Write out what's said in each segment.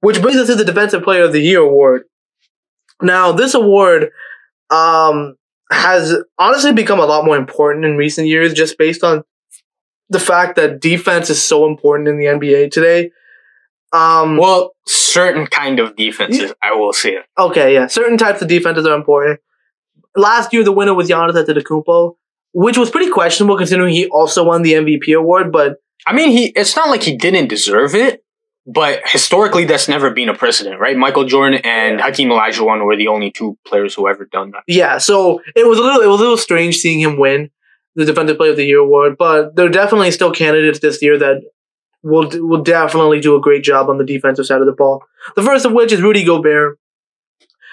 which brings us to the Defensive Player of the Year award. Now, this award um, has honestly become a lot more important in recent years, just based on the fact that defense is so important in the NBA today. Um, Well, certain kind of defenses, I will say. okay, yeah, certain types of defenses are important. Last year, the winner was Giannis Antetokounmpo, which was pretty questionable considering he also won the MVP award. But I mean, he it's not like he didn't deserve it, but historically, that's never been a precedent, right? Michael Jordan and Hakeem Olajuwon were the only two players who ever done that. yeah, so it was a little, it was a little strange seeing him win the Defensive Player of the Year award. But there are definitely still candidates this year that will will definitely do a great job on the defensive side of the ball. The first of which is Rudy Gobert.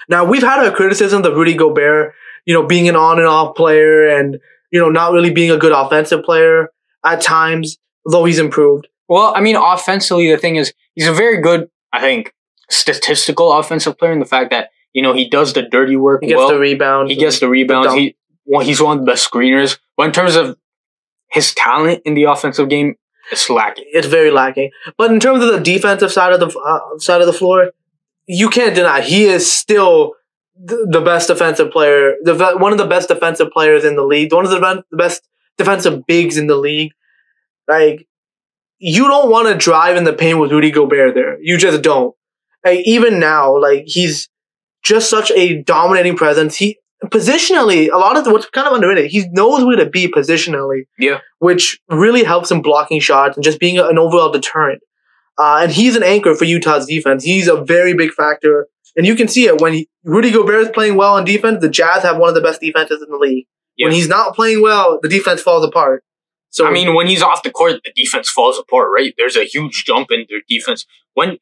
Now we've had our criticism of Rudy Gobert, you know, being an on and off player and you know not really being a good offensive player at times, though he's improved. Well, I mean, offensively, the thing is, he's a very good, I think, statistical offensive player in the fact that you know he does the dirty work He gets well. the rebound. he gets the rebounds. He well, he's one of the best screeners. But in terms of his talent in the offensive game, it's lacking. it's very lacking. But in terms of the defensive side of the uh, side of the floor, you can't deny he is still the, the best defensive player, the one of the best defensive players in the league, one of the best defensive bigs in the league. Like you don't want to drive in the paint with Rudy Gobert there. You just don't. Like even now, like he's just such a dominating presence. He positionally, a lot of the, what's kind of underrated, he knows where to be positionally Yeah. which really helps him blocking shots and just being an overall deterrent. Uh, and he's an anchor for Utah's defense. He's a very big factor, and you can see it when he, Rudy Gobert is playing well on defense. The Jazz have one of the best defenses in the league. When he's not playing well, the defense falls apart. So I mean, when he's off the court, the defense falls apart, right? There's a huge jump in their defense. When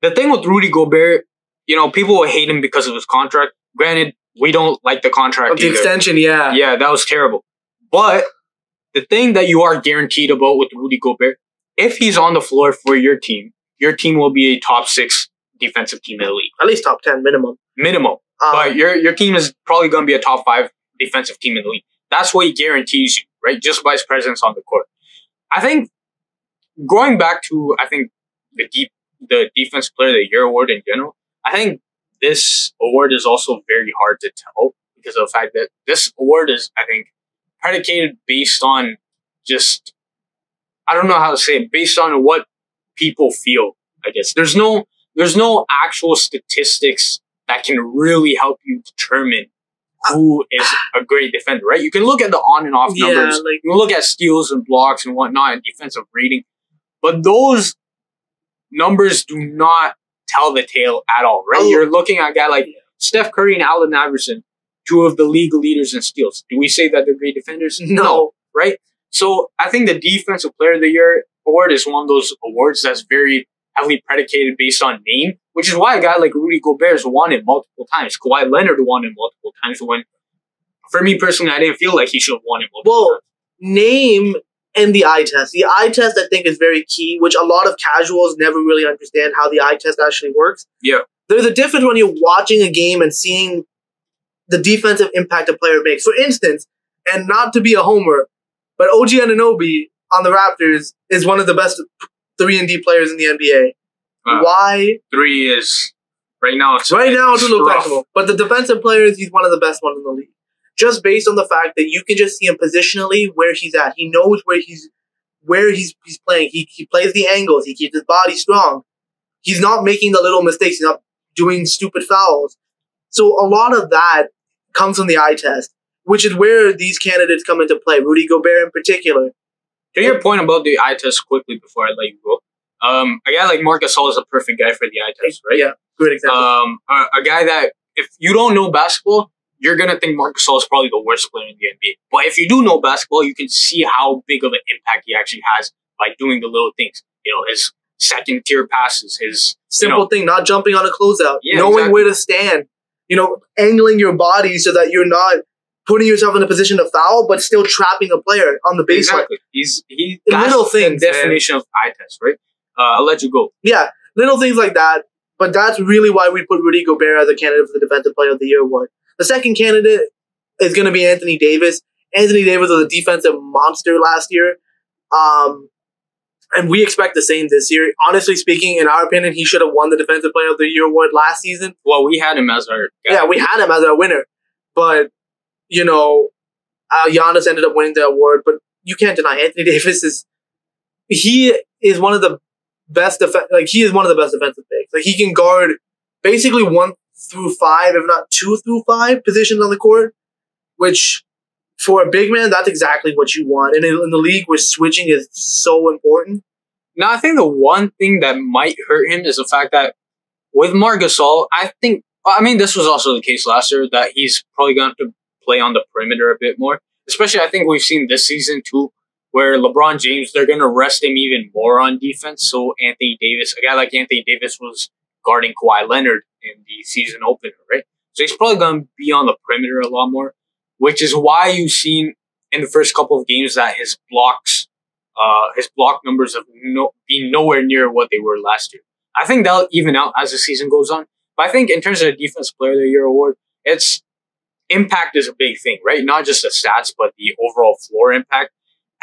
the thing with Rudy Gobert, you know, people will hate him because of his contract. Granted, we don't like the contract the extension, yeah, Yeah, that was terrible. But the thing that you are guaranteed about with Rudy Gobert, if he's on the floor for your team, your team will be a top six defensive team in the league, at least top ten minimum. minimum. Um, but your your team is probably going to be a top five defensive team in the league. That's what he guarantees you, right? Just by his presence on the court. I think going back to I think the deep the defense player of the year award in general. I think this award is also very hard to tell because of the fact that this award is I think predicated based on just I don't know how to say it based on what people feel. I guess there's no there's no actual statistics that can really help you determine who uh, is a great defender, right? You can look at the on and off Yeah, numbers. like- you can look at steals and blocks and whatnot and defensive rating, but those numbers do not tell the tale at all, right? Oh. You're looking at a guy like Steph Curry and Allen Iverson, two of the league leaders in steals. Do we say that they're great defenders? No. right? So I think the defensive player of the year award is one of those awards that's very heavily predicated based on name, which is why a guy like Rudy Gobert has won it multiple times. Kawhi Leonard won it multiple times when, for me personally, I didn't feel like he should have won it multiple Well, times. name and the eye test. The eye test, I think, is very key, which a lot of casuals never really understand how the eye test actually works. Yeah. There's a difference when you're watching a game and seeing the defensive impact a player makes. For instance, and not to be a homer, but OG Anunoby on the Raptors is one of the best three and D players in the NBA. Wow. Why? Three is right now. It's Right now, it's a little questionable. But the defensive players, he's one of the best ones in the league. Just based on the fact that you can just see him positionally where he's at. He knows where he's where he's he's playing. He he plays the angles. He keeps his body strong. He's not making the little mistakes. He's not doing stupid fouls. So a lot of that comes from the eye test, which is where these candidates come into play. Rudy Gobert in particular. To your point about the eye test quickly before I let you go, um, a guy like Marc Gasol is a perfect guy for the eye test, right? Yeah, good example. um, a, a guy that if you don't know basketball, you're gonna think Marcus Gasol is probably the worst player in the NBA. But if you do know basketball, you can see how big of an impact he actually has by doing the little things. You know, his second tier passes, his Simple you know, thing, not jumping on a closeout, Yeah, knowing exactly. where to stand, you know, angling your body so that you're not putting yourself in a position to foul, but still trapping a player on the baseline. exactly. He's he Little things, the man. definition of eye test, right? Uh, I'll let you go. Yeah, little things like that. But that's really why we put Rudy Gobert as a candidate for the Defensive Player of the Year award. The second candidate is going to be Anthony Davis. Anthony Davis was a defensive monster last year. Um, and we expect the same this year. Honestly speaking, in our opinion, he should have won the Defensive Player of the Year award last season. Well, we had him as our guy. Yeah, we had him as our winner, but you know, uh, Giannis ended up winning the award. But you can't deny Anthony Davis is he is one of the best def- like he is one of the best defensive picks. Like he can guard basically one through five, if not two through five positions on the court, which for a big man, that's exactly what you want. And in, in the league where switching is so important. Now, I think the one thing that might hurt him is the fact that with Marc Gasol, I think, I mean, this was also the case last year that he's probably going to play on the perimeter a bit more. Especially, I think we've seen this season too, where LeBron James, they're going to rest him even more on defense. So Anthony Davis, a guy like Anthony Davis was guarding Kawhi Leonard in the season opener, right? So he's probably going to be on the perimeter a lot more, which is why you've seen in the first couple of games that his blocks, uh, his block numbers have no, been nowhere near what they were last year. I think that'll even out as the season goes on. But I think in terms of the Defense Player of the Year award, it's impact is a big thing, right? Not just the stats, but the overall floor impact.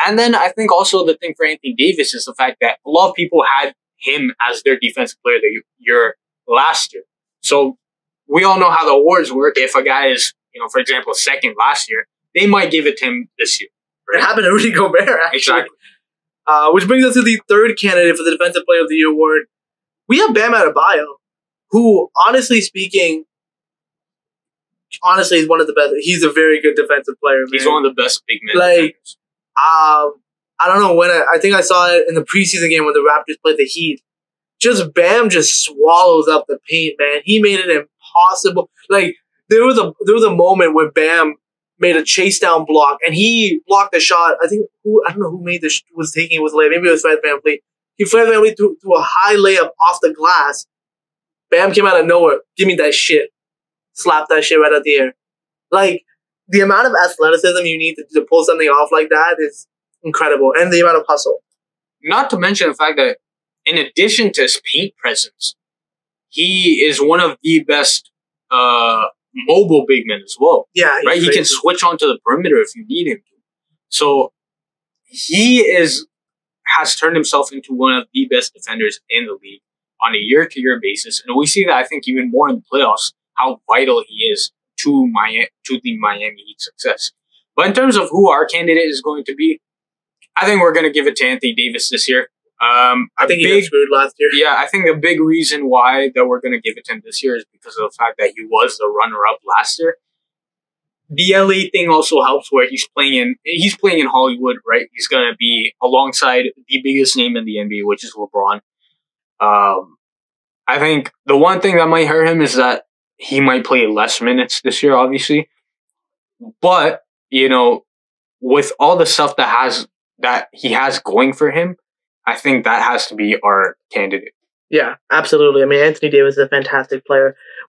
And then I think also the thing for Anthony Davis is the fact that a lot of people had him as their defensive player of the year last year. So we all know how the awards work. If a guy is, you know, for example, second last year, they might give it to him this year. Right? It happened to Rudy Gobert, actually. Exactly. Uh, which brings us to the third candidate for the Defensive Player of the Year award. We have Bam Adebayo, who, honestly speaking, honestly he's one of the best. He's a very good defensive player. Man. He's one of the best big men. Like, um, I don't know when I, I think I saw it in the preseason game when the Raptors played the Heat. Just Bam just swallows up the paint, man. He made it impossible. Like there was a there was a moment where Bam made a chase down block and he blocked a shot. I think who I don't know who made this was taking it was late. Maybe it was Fred VanVleet. He Fred VanVleet threw, threw a high layup off the glass. Bam came out of nowhere. Give me that shit. Slap that shit right out the air. Like the amount of athleticism you need to, to pull something off like that is incredible, and the amount of hustle. Not to mention the fact that in addition to his paint presence, he is one of the best uh, mobile big men as well. Yeah, right? He can crazy. switch onto the perimeter if you need him to. So he is has turned himself into one of the best defenders in the league on a year to year basis, and we see that I think even more in the playoffs how vital he is to Miami to the Miami Heat success. But in terms of who our candidate is going to be, I think we're going to give it to Anthony Davis this year. Um, I think he big got screwed last year. yeah, I think the big reason why that we're going to give it to him this year is because of the fact that he was the runner-up last year. The LA thing also helps where he's playing in he's playing in Hollywood, right? He's going to be alongside the biggest name in the NBA, which is LeBron. Um, I think the one thing that might hurt him is that he might play less minutes this year, obviously. But you know, with all the stuff that has that he has going for him, I think that has to be our candidate. Yeah, absolutely. I mean, Anthony Davis is a fantastic player.